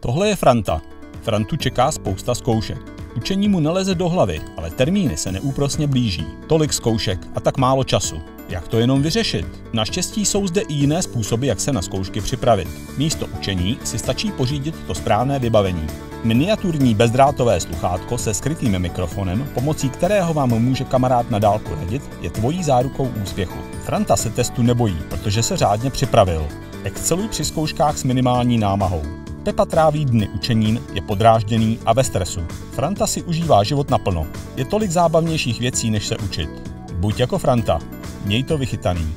Tohle je Franta. Frantu čeká spousta zkoušek. Učení mu neleze do hlavy, ale termíny se neúprosně blíží. Tolik zkoušek a tak málo času. Jak to jenom vyřešit? Naštěstí jsou zde i jiné způsoby, jak se na zkoušky připravit. Místo učení si stačí pořídit to správné vybavení. Miniaturní bezdrátové sluchátko se skrytým mikrofonem, pomocí kterého vám může kamarád na dálku radit, je tvojí zárukou úspěchu. Franta se testu nebojí, protože se řádně připravil. Exceluj při zkouškách s minimální námahou. Pepa tráví dny učením, je podrážděný a ve stresu. Franta si užívá život naplno. Je tolik zábavnějších věcí, než se učit. Buď jako Franta. Měj to vychytaný.